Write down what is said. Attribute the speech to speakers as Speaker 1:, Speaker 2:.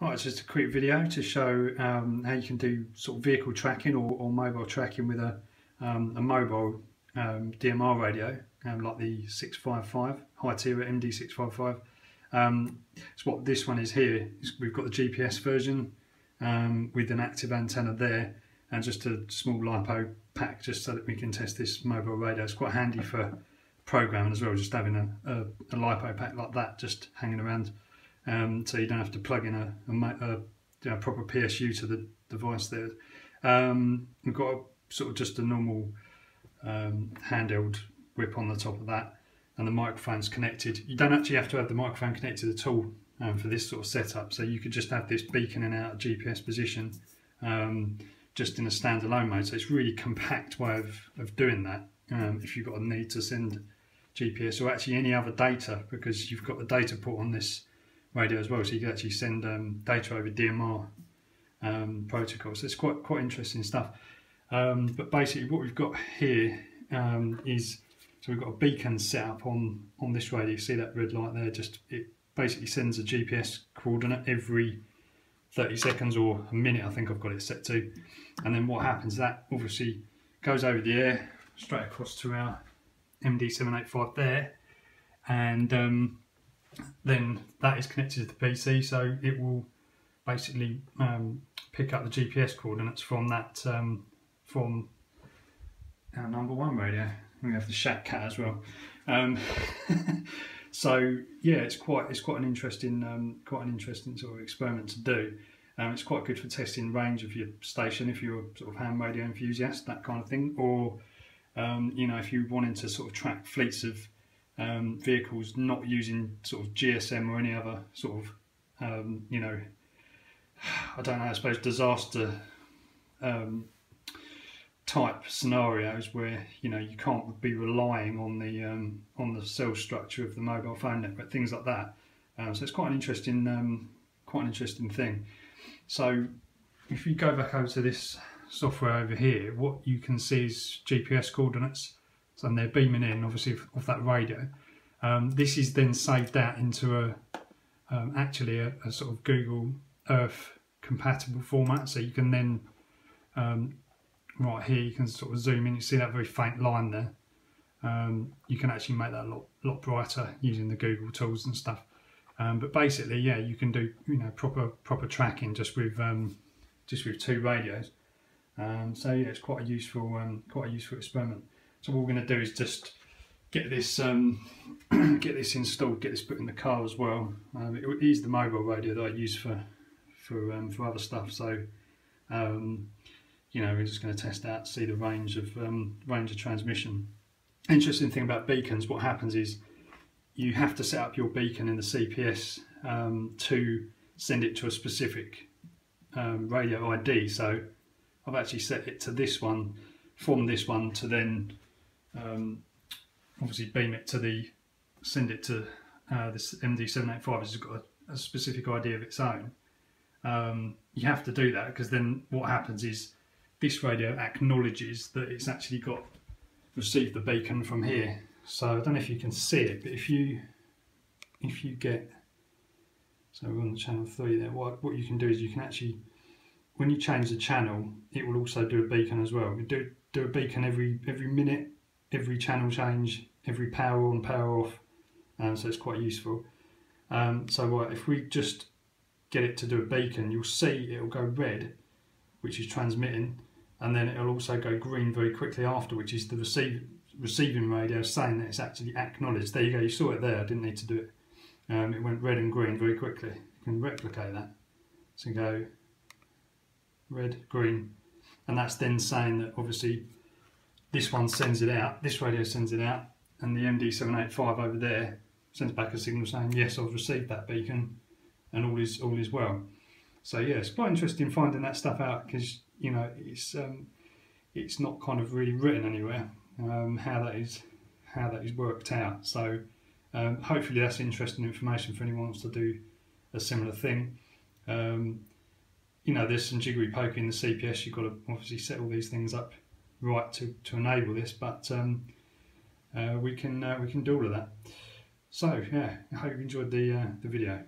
Speaker 1: Right, it's just a quick video to show um, how you can do sort of vehicle tracking or, or mobile tracking with a, um, a mobile um, DMR radio, um, like the 655, Hytera MD655. Um, so what this one is here, we've got the GPS version um, with an active antenna there and just a small LiPo pack just so that we can test this mobile radio. It's quite handy for programming as well, just having a, a, a LiPo pack like that just hanging around um, so you don't have to plug in a, a, a know, proper PSU to the device there. Um, we've got a, sort of just a normal um, handheld whip on the top of that and the microphone's connected. You don't actually have to have the microphone connected at all um, for this sort of setup so you could just have this beaconing out GPS position um, just in a standalone mode so it's really compact way of, of doing that um, if you've got a need to send GPS or actually any other data because you've got the data port on this radio as well, so you can actually send um, data over DMR um, protocols. So it's quite quite interesting stuff. Um, but basically, what we've got here um, is so we've got a beacon set up on on this radio. You see that red light there? Just it basically sends a GPS coordinate every 30 seconds or a minute. I think I've got it set to. And then what happens? That obviously goes over the air straight across to our MD785 there, and um, then that is connected to the PC so it will basically um, pick up the GPS coordinates from that um, from our number one radio. We have the Shat Cat as well. Um, so yeah, it's quite it's quite an interesting um, quite an interesting sort of experiment to do. Um, it's quite good for testing range of your station if you're a sort of ham radio enthusiast, that kind of thing, or you know if you wanted to sort of track fleets of um, vehicles not using sort of GSM or any other sort of, um, you know, I don't know, I suppose disaster um, type scenarios where you know you can't be relying on the um, on the cell structure of the mobile phone network, things like that. Um, so it's quite an interesting, um, quite an interesting thing. So if you go back over to this software over here, what you can see is GPS coordinates and they're beaming in obviously off that radio. Um, this is then saved out into a um, actually a, a, sort of Google Earth compatible format. So you can then um, right here you can sort of zoom in. You see that very faint line there? Um, you can actually make that a lot, lot brighter using the Google tools and stuff. Um, but basically yeah you can do you know proper proper tracking just with um, just with two radios. So yeah it's quite a useful quite a useful experiment so what we're going to do is just get this um, get this installed, get this put in the car as well. Um, it is the mobile radio that I use for for um, for other stuff. So um, you know we're just going to test out, see the range of um, range of transmission. Interesting thing about beacons, what happens is you have to set up your beacon in the CPS um, to send it to a specific radio ID. So I've actually set it to this one from this one to then um, obviously beam it to the, send it to uh, this MD785 has got a, a, specific ID of its own. Um, you have to do that because then what happens is this radio acknowledges that it's actually got received the beacon from here. So I don't know if you can see it, but if you if you get so we're on channel three there, what what you can do is you can actually when you change the channel, it will also do a beacon as well. We do do a beacon every every minute every channel change, every power on, power off, um, so it's quite useful. Um, so if we just get it to do a beacon, you'll see it'll go red, which is transmitting, and then it'll also go green very quickly after, which is the receive, receiving radio saying that it's actually acknowledged. There you go, you saw it there, I didn't need to do it. Um, it went red and green very quickly. You can replicate that. So go red, green, and that's then saying that obviously this one sends it out, this radio sends it out, and the MD785 over there sends back a signal saying, yes, I've received that beacon, and all is all is well. So yeah, it's quite interesting finding that stuff out because you know it's um, it's not kind of really written anywhere um, how that is how that is worked out. So um, hopefully that's interesting information for anyone who wants to do a similar thing. Um, you know, there's some jiggery pokery in the CPS. You've got to obviously set all these things up right to, to enable this, but um, uh, we can uh, we can do all of that. So yeah, I hope you enjoyed the uh, the video.